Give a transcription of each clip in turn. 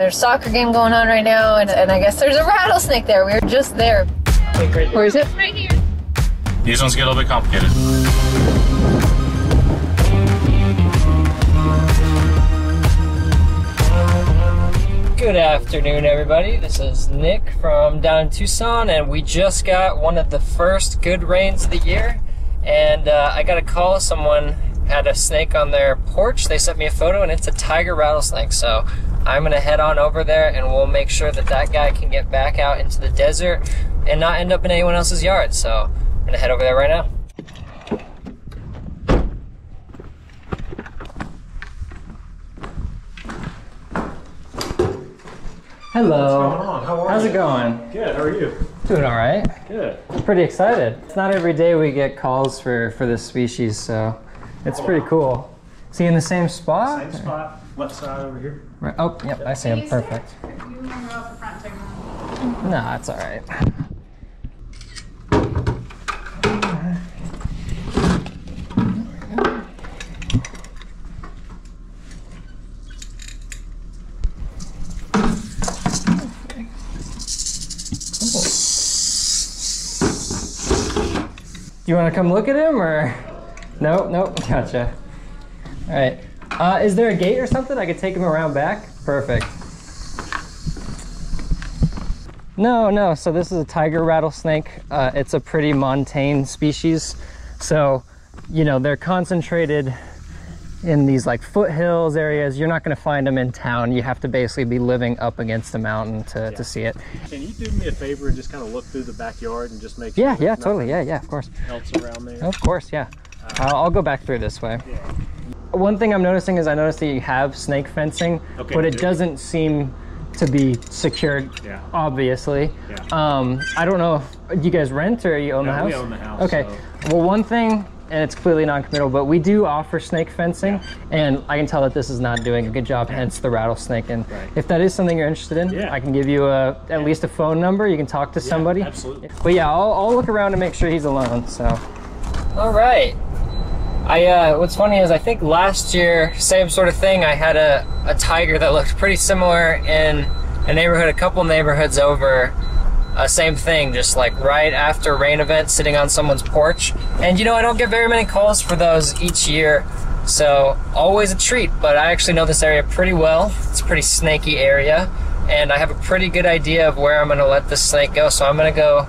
There's a soccer game going on right now, and, and I guess there's a rattlesnake there. We were just there. Where is it? Right here. These ones get a little bit complicated. Good afternoon, everybody. This is Nick from down in Tucson, and we just got one of the first good rains of the year. And uh, I got a call. Someone had a snake on their porch. They sent me a photo, and it's a tiger rattlesnake. So I'm gonna head on over there, and we'll make sure that that guy can get back out into the desert and not end up in anyone else's yard. So I'm gonna head over there right now. Hello. What's going on? How are How's you? it going? Good. How are you? Doing all right. Good. Pretty excited. It's not every day we get calls for for this species, so it's pretty cool. Is he in the same spot? Same spot. Left side over here. Right. Oh, yep, I see him. Perfect. No, it's all right. You want to come look at him or? Nope, nope. Gotcha. All right. Uh, is there a gate or something? I could take him around back. Perfect. No, no. So this is a tiger rattlesnake. Uh, it's a pretty montane species. So, you know, they're concentrated in these like foothills areas. You're not going to find them in town. You have to basically be living up against a mountain to, to see it. Can you do me a favor and just kind of look through the backyard and just make Yeah, sure yeah, there's totally. Yeah, yeah, of course. else around there? Of course, yeah. I'll, I'll go back through this way. Yeah. One thing I'm noticing is I noticed that you have snake fencing, Okay, but it good. doesn't seem to be secured. Yeah. Obviously. Yeah. Um, I don't know if you guys rent or you own the house. we own the house, Okay. Well, one thing, and it's clearly non-committal, but we do offer snake fencing, and I can tell that this is not doing a good job. Hence the rattlesnake. And Right. if that is something you're interested in, Yeah. I can give you a at least a phone number. You can talk to somebody. absolutely. But yeah, I'll, I'll look around to make sure he's alone. So. All right. I uh, what's funny is I think last year, same sort of thing. I had a, a tiger that looked pretty similar in a neighborhood, a couple neighborhoods over. Uh, same thing, just like right after rain event, sitting on someone's porch. And you know, I don't get very many calls for those each year, so always a treat. But I actually know this area pretty well. It's a pretty snaky area, and I have a pretty good idea of where I'm gonna let this snake go. So I'm gonna go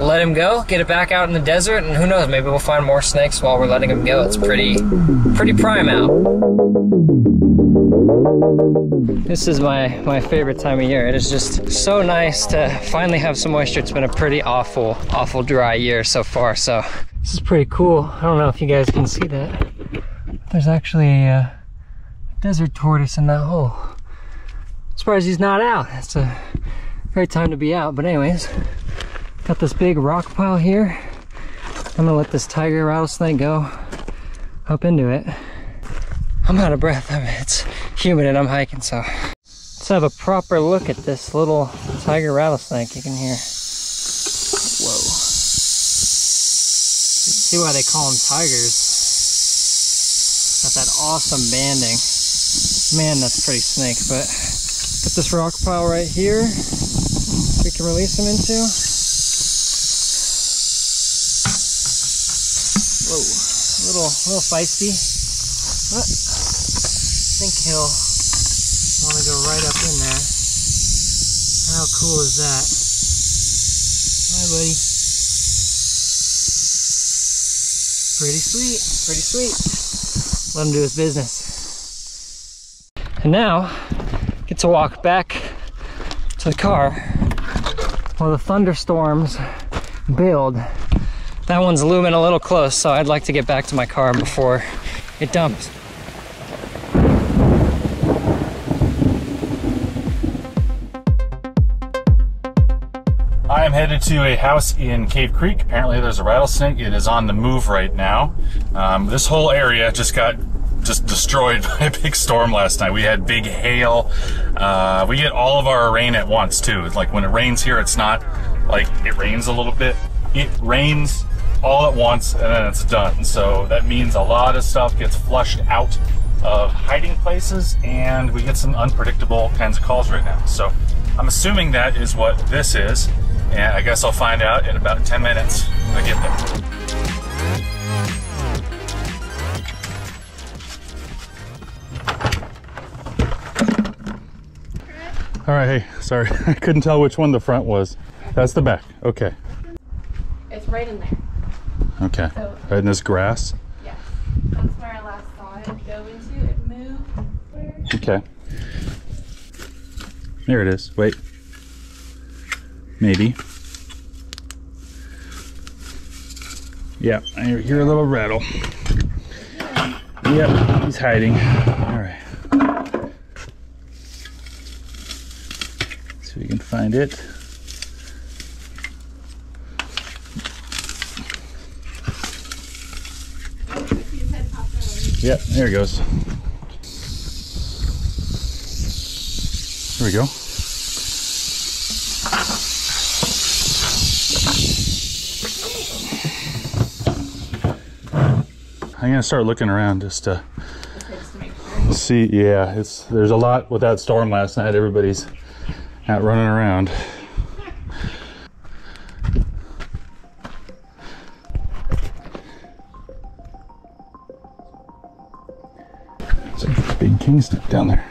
let him go, get it back out in the desert, and who knows, maybe we'll find more snakes while we're letting him go. It's pretty, pretty prime out. This is my, my favorite time of year. It is just so nice to finally have some moisture. It's been a pretty awful, awful dry year so far, so this is pretty cool. I don't know if you guys can see that. There's actually a uh, desert tortoise in that hole. Surprised he's not out. It's a great time to be out, but anyways, Got this big rock pile here. I'm gonna let this tiger rattlesnake go up into it. I'm out of breath. I mean, it's humid and I'm hiking, so. Let's have a proper look at this little tiger rattlesnake you can hear. Whoa. You can see why they call them tigers. Got that awesome banding. Man, that's pretty snake, but got this rock pile right here we can release him into. A little, feisty. But I think he'll want to go right up in there. How cool is that? Hi, buddy. Pretty sweet, pretty sweet. Let him do his business. And now, get to walk back to the car while the thunderstorms build. That one's looming a little close, so I'd like to get back to my car before it dumps. I am headed to a house in Cave Creek. Apparently, there's a rattlesnake. It is on the move right now. Um, this whole area just got just destroyed by a big storm last night. We had big hail. Uh, we get all of our rain at once too. It's like when it rains here, it's not like it rains a little bit. It rains all at once and then it's done. So that means a lot of stuff gets flushed out of hiding places and we get some unpredictable kinds of calls right now. So I'm assuming that is what this is. And I guess I'll find out in about 10 minutes when I get there. All right, hey, sorry. I couldn't tell which one the front was. That's the back. Okay. It's right in there. Okay. So- um, Right in this grass. Yes. That's where I last saw it go into. It moved. Okay. There it is. Wait. Maybe. Yeah, I hear a little rattle. Yep, he's hiding. All right. See if we can find it. Yep, there he goes. There we go. I'm gonna start looking around just to to see. Yeah, it's there's a lot with that storm last night. Everybody's out running around. A king snake down there.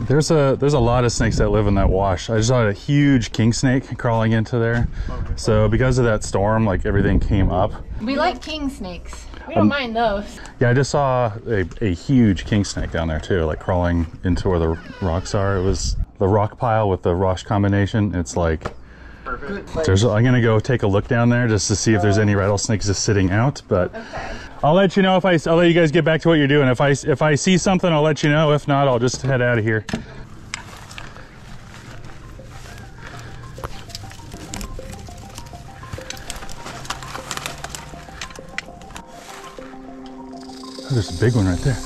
There's a there's a lot of snakes that live in that wash. I just saw a huge king snake crawling into there. So because of that storm, like everything came up. We like king snakes. We don't um, mind those. Yeah, I just saw a, a huge king snake down there too, like crawling into where the rocks are. It was the rock pile with the rock combination. It's like there's. I'm gonna go take a look down there just to see if there's any rattlesnakes just sitting out. But I'll let you know if I. I'll let you guys get back to what you're doing. If I if I see something, I'll let you know. If not, I'll just head out of here. Oh, there's a big one right there.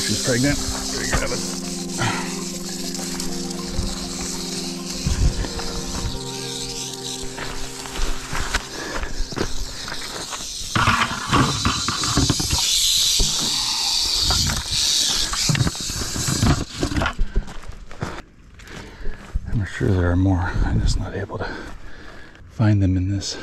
She's pregnant. Here we are more. I'm just not able to find them in this.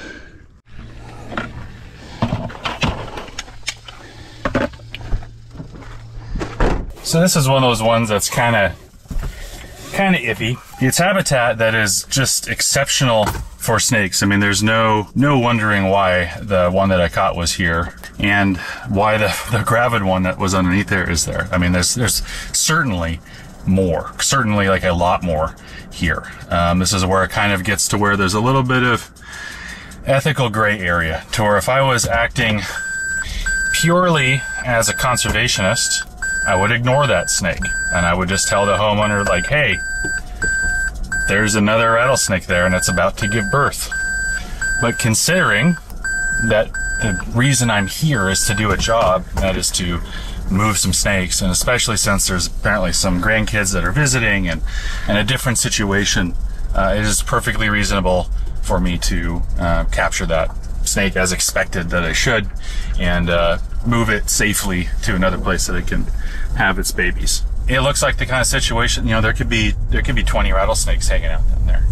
So this is one of those ones that's kind of kind of iffy. It's habitat that is just exceptional for snakes. I mean, there's no no wondering why the one that I caught was here and why the the gravid one that was underneath there is there. I mean, there's there's certainly more, certainly like a lot more here. Um, this is where it kind of gets to where there's a little bit of ethical gray area to where if I was acting purely as a conservationist, I would ignore that snake and I would just tell the homeowner like, hey, there's another rattlesnake there and it's about to give birth. But considering that the reason I'm here is to do a job, that is to move some snakes, and especially since there's apparently some grandkids that are visiting and, and a different situation, uh, it is perfectly reasonable for me to uh, capture that snake as expected that I should and uh, move it safely to another place that it can have its babies. It looks like the kind of situation, you know, there could be there could be 20 rattlesnakes hanging out down there.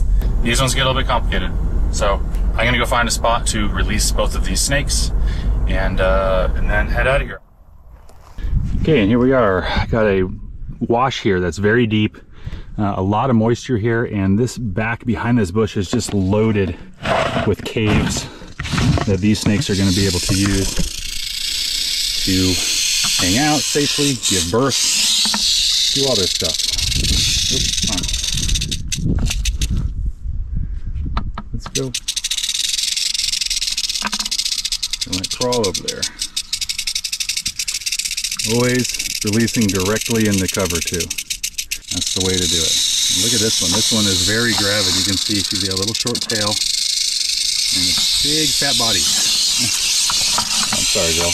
These ones get a little bit complicated. So I'm gonna go find a spot to release both of these snakes and uh, and then head out of here. Okay, and here we are. I got a wash here that's very deep. Uh, a lot of moisture here, and this back behind this bush is just loaded with caves that these snakes are going to be able to use to hang out safely, give birth, do all this stuff. Oops. Let's go. I might crawl over there. Always releasing directly in the cover too. That's the way to do it. And look at this one. This one is very gravid. You can see she's got a little short tail and a big fat body. I'm sorry, girl.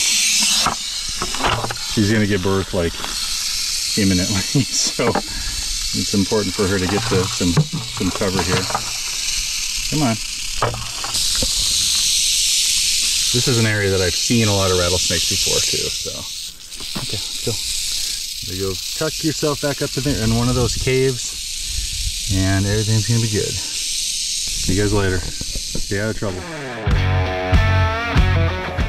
She's gonna give birth like imminently. So It's important for her to get to some some cover here. Come on. This is an area that I've seen a lot of rattlesnakes before too, so. Okay, let's go. There you go. Tuck yourself back up in there in one of those caves and everything's gonna be good. See you guys later. Stay out of trouble.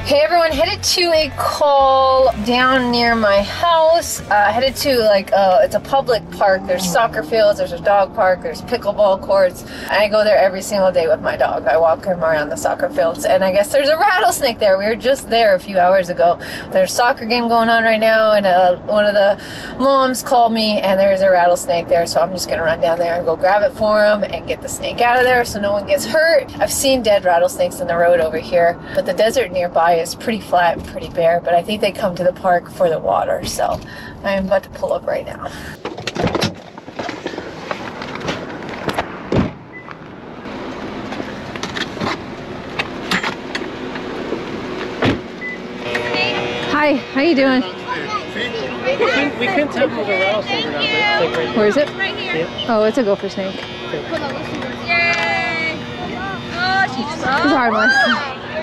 Hey everyone, headed to a call down near my house. Uh, headed to like uh, it's a public park. There's soccer fields, there's a dog park, there's pickleball courts. I go there every single day with my dog. I walk him around the soccer fields, and I guess there's a rattlesnake there. We were just there a few hours ago. There's a soccer game going on right now, and uh, one of the moms called me, and there's a rattlesnake there. So I'm just gonna run down there and go grab it for him and get the snake out of there so no one gets hurt. I've seen dead rattlesnakes in the road over here, but the desert nearby is pretty flat and pretty bare, but I think they come to the park for the water. So I'm about to pull up right now. Hi, how you doing? We couldn't tell if it a rattlesnake or not, like right Where is it? Right here. Oh, it's a gopher snake. Yay! Oh, she's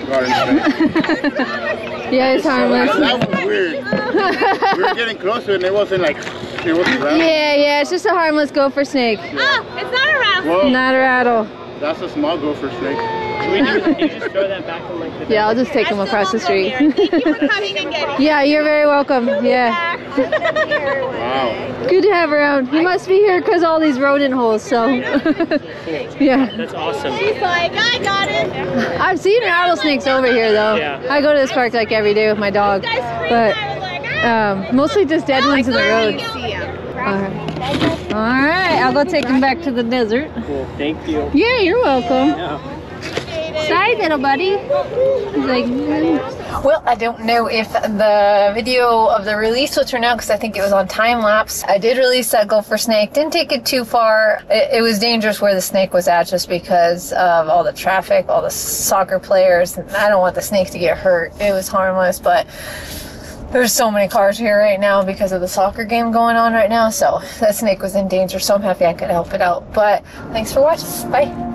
It's harmless. yeah, it's harmless. That was weird. we were getting closer and it wasn't like, it wasn't round. Yeah, yeah, it's just a harmless gopher snake. Oh, it's not a rattle. Whoa, Not a rattle. that's a small gopher snake. Can we just, can you just throw that back on like the Yeah, I'll just take him I still across the street. Thank you for coming and getting yeah, you're very welcome. Yeah, Wow. good to have around. He must be here because all these rodent holes. So, yeah, That's awesome. He's like, I got it. I've seen rattlesnakes over here though. Yeah. I go to this park like every day with my dog, but I was like, ah. um, mostly just dead ones in the road. You see him. All right. All right, I'll go take him back to the desert. Cool. Thank you. Yeah, you're welcome. Yeah. Sorry, little buddy. He's like, "Mm." Well, I don't know if the video of the release will turn out because I think it was on time lapse. I did release that gopher snake. Didn't take it too far. It, it was dangerous where the snake was at just because of all the traffic, all the soccer players. I don't want the snake to get hurt. It was harmless, but there's so many cars here right now because of the soccer game going on right now. So that snake was in danger. So I'm happy I could help it out. But thanks for watching. Bye.